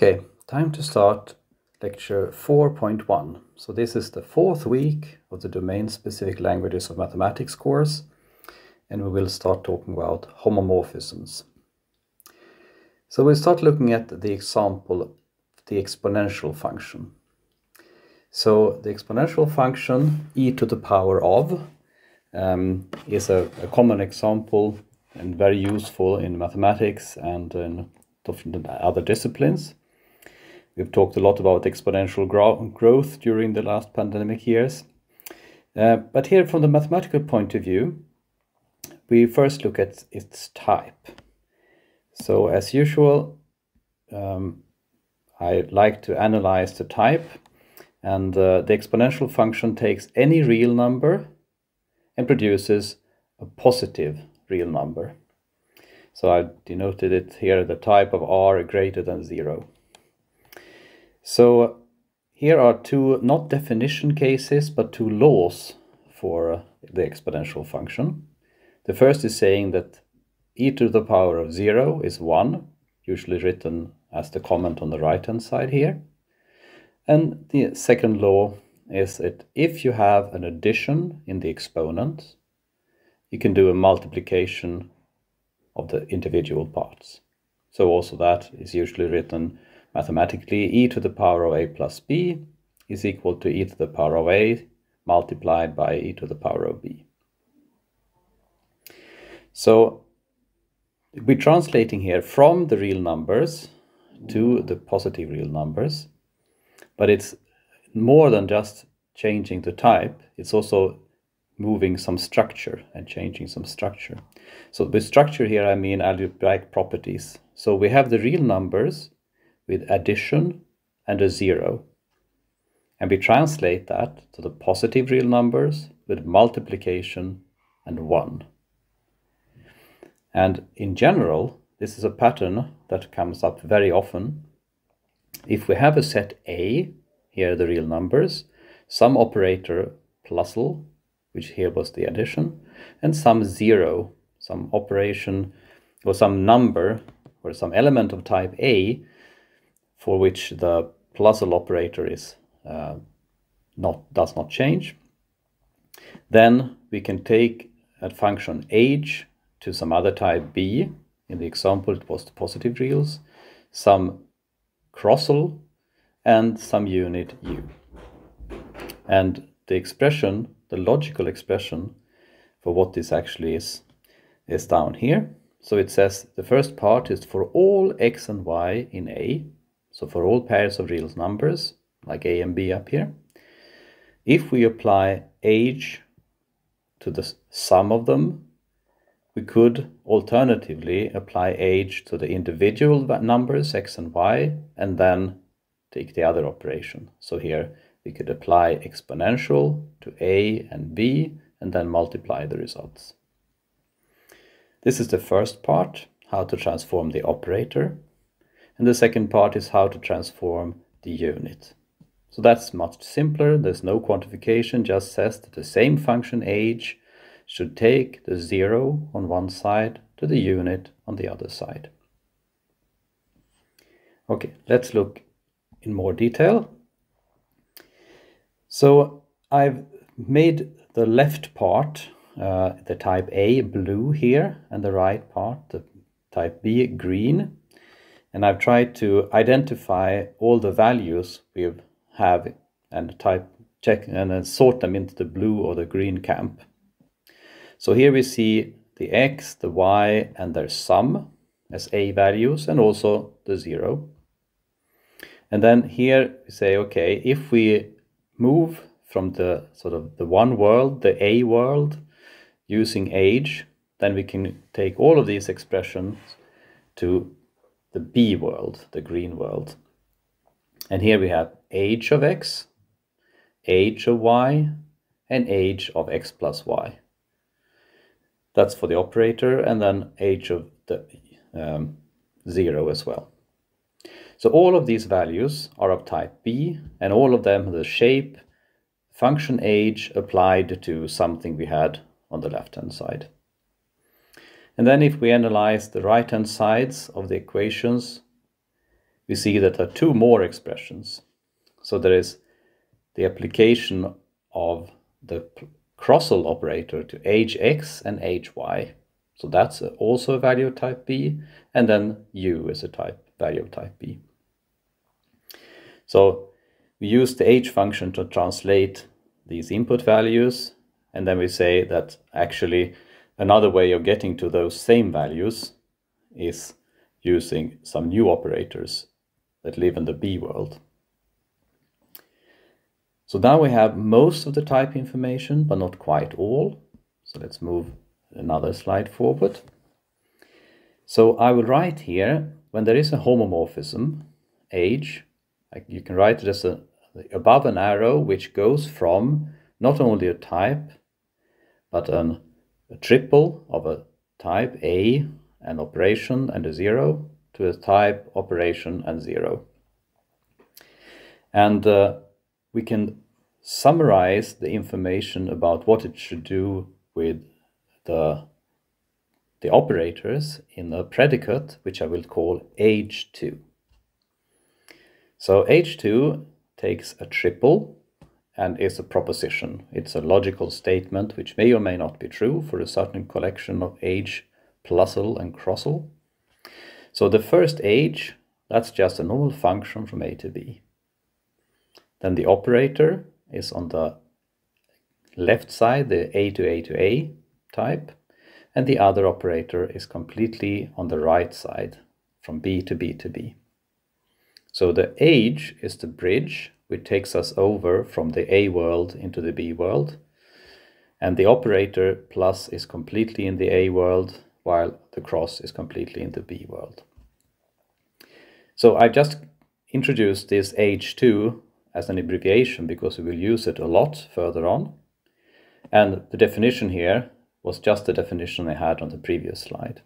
Okay, time to start lecture 4.1. So this is the fourth week of the domain-specific languages of mathematics course, and we will start talking about homomorphisms. So we'll start looking at the example, the exponential function. So the exponential function e to the power of um, is a, a common example and very useful in mathematics and in other disciplines. We've talked a lot about exponential gro growth during the last pandemic years. Uh, but here, from the mathematical point of view, we first look at its type. So, as usual, um, I like to analyze the type, and uh, the exponential function takes any real number and produces a positive real number. So I denoted it here, the type of r greater than zero. So here are two, not definition cases, but two laws for uh, the exponential function. The first is saying that e to the power of 0 is 1, usually written as the comment on the right-hand side here. And the second law is that if you have an addition in the exponent, you can do a multiplication of the individual parts. So also that is usually written Mathematically, e to the power of a plus b is equal to e to the power of a multiplied by e to the power of b. So we're translating here from the real numbers to the positive real numbers, but it's more than just changing the type, it's also moving some structure and changing some structure. So with structure here, I mean algebraic properties. So we have the real numbers with addition and a zero. And we translate that to the positive real numbers with multiplication and 1. And in general, this is a pattern that comes up very often. If we have a set A, here are the real numbers, some operator plusle, which here was the addition, and some zero, some operation or some number or some element of type A for which the plusle operator is uh, not does not change. Then we can take a function h to some other type b. In the example, it was the positive reals, some crossel, and some unit u. And the expression, the logical expression for what this actually is, is down here. So it says the first part is for all x and y in A, so for all pairs of real numbers, like a and b up here, if we apply h to the sum of them, we could alternatively apply h to the individual numbers x and y, and then take the other operation. So here we could apply exponential to a and b, and then multiply the results. This is the first part, how to transform the operator. And the second part is how to transform the unit. So that's much simpler. There's no quantification, just says that the same function h should take the zero on one side to the unit on the other side. Okay, let's look in more detail. So I've made the left part, uh, the type A blue here, and the right part, the type B green and I've tried to identify all the values we have and type check and then sort them into the blue or the green camp. So here we see the x, the y, and their sum as a values and also the zero. And then here we say, okay, if we move from the sort of the one world, the a world, using h, then we can take all of these expressions to the B world, the green world. And here we have h of x, h of y, and h of x plus y. That's for the operator, and then h of the um, 0 as well. So all of these values are of type B, and all of them the shape function h applied to something we had on the left-hand side. And then if we analyze the right-hand sides of the equations, we see that there are two more expressions. So there is the application of the Crossel operator to hx and hy. So that's also a value of type b, and then u is a type value of type b. So we use the h function to translate these input values, and then we say that actually another way of getting to those same values is using some new operators that live in the B world. So now we have most of the type information, but not quite all. So let's move another slide forward. So I will write here, when there is a homomorphism, h, you can write it as a, above an arrow which goes from not only a type, but an, a triple of a type A, an operation and a zero, to a type operation and zero. And uh, we can summarize the information about what it should do with the, the operators in a predicate, which I will call H2. So H2 takes a triple and is a proposition. It's a logical statement which may or may not be true for a certain collection of h, plusle, and crossel. So the first h, that's just a normal function from A to B. Then the operator is on the left side, the A to A to A type, and the other operator is completely on the right side, from B to B to B. So the h is the bridge which takes us over from the A world into the B world, and the operator plus is completely in the A world, while the cross is completely in the B world. So I've just introduced this H2 as an abbreviation because we will use it a lot further on. And the definition here was just the definition I had on the previous slide.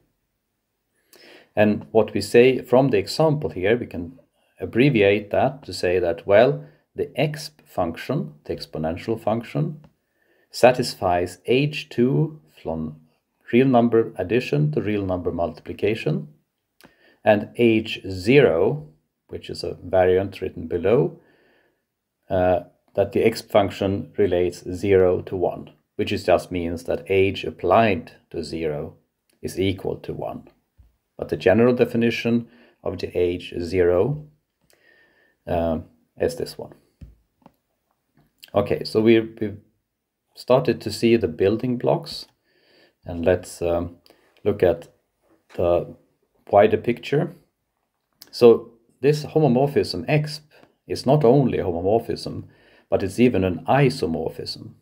And what we say from the example here, we can abbreviate that to say that, well, the exp function, the exponential function, satisfies h2 from real number addition to real number multiplication, and h0, which is a variant written below, uh, that the exp function relates 0 to 1, which just means that h applied to 0 is equal to 1. But the general definition of the h0 uh, is this one. Okay, so we, we've started to see the building blocks and let's um, look at the wider picture. So this homomorphism exp is not only a homomorphism, but it's even an isomorphism.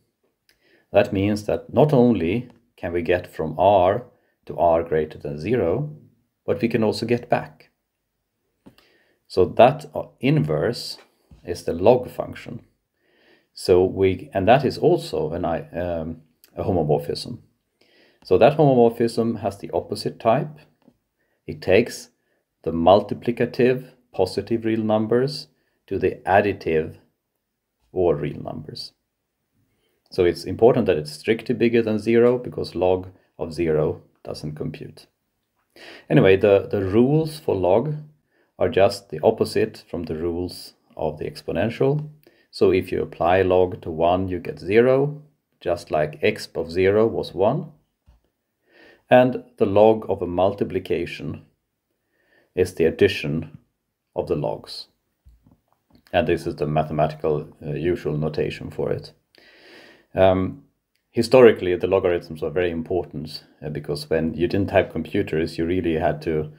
That means that not only can we get from r to r greater than 0, but we can also get back. So that inverse is the log function. So we, and that is also an, um, a homomorphism. So that homomorphism has the opposite type. It takes the multiplicative positive real numbers to the additive or real numbers. So it's important that it's strictly bigger than zero because log of zero doesn't compute. Anyway, the, the rules for log are just the opposite from the rules of the exponential. So if you apply log to 1, you get 0, just like exp of 0 was 1. And the log of a multiplication is the addition of the logs. And this is the mathematical uh, usual notation for it. Um, historically, the logarithms were very important uh, because when you didn't have computers, you really had to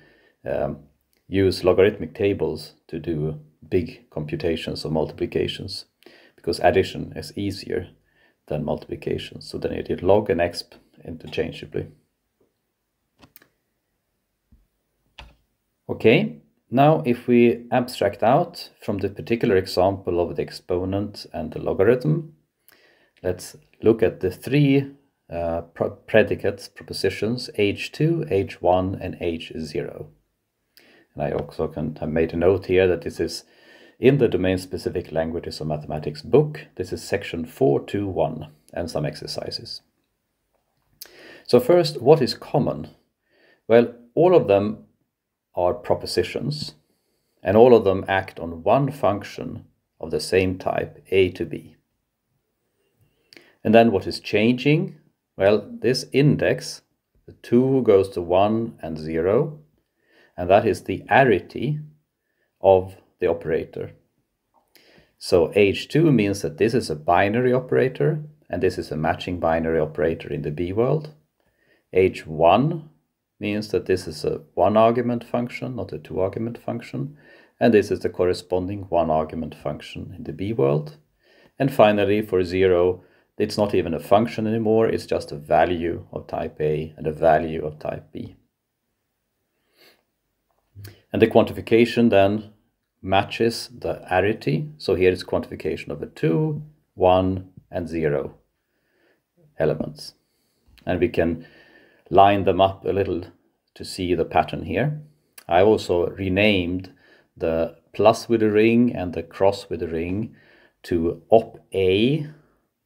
um, use logarithmic tables to do big computations of multiplications because addition is easier than multiplication. So then you did log and exp interchangeably. Okay, now, if we abstract out from the particular example of the exponent and the logarithm, let's look at the three uh, predicates, propositions, h2, h1, and h0. And I also can have made a note here that this is in the domain-specific languages of mathematics book. This is section 421 and some exercises. So first, what is common? Well, all of them are propositions And all of them act on one function of the same type, a to b. And then what is changing? Well, this index, the 2 goes to 1 and 0, and that is the arity of the operator. So H2 means that this is a binary operator, and this is a matching binary operator in the B world. H1 means that this is a one argument function, not a two argument function, and this is the corresponding one argument function in the B world. And finally, for 0, it's not even a function anymore, it's just a value of type A and a value of type B. And the quantification then matches the arity. So here is quantification of the 2, 1, and 0 elements. And we can line them up a little to see the pattern here. I also renamed the plus with a ring and the cross with a ring to op A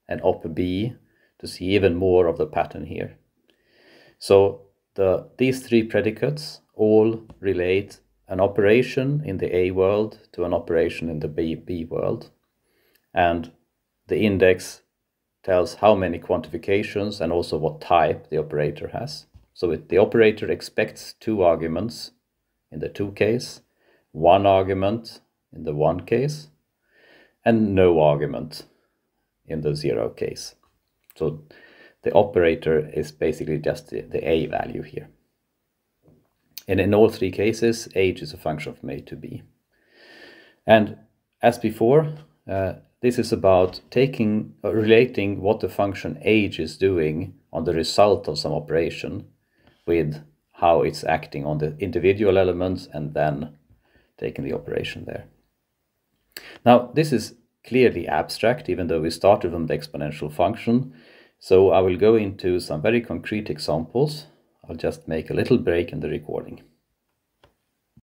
and op B to see even more of the pattern here. So the, these three predicates all relate an operation in the A world to an operation in the B, B world. And the index tells how many quantifications and also what type the operator has. So the operator expects two arguments in the two case, one argument in the one case, and no argument in the zero case. So the operator is basically just the, the A value here. And in all three cases, h is a function from A to B. And as before, uh, this is about taking uh, relating what the function h is doing on the result of some operation with how it's acting on the individual elements and then taking the operation there. Now, this is clearly abstract, even though we started from the exponential function. So I will go into some very concrete examples I'll just make a little break in the recording.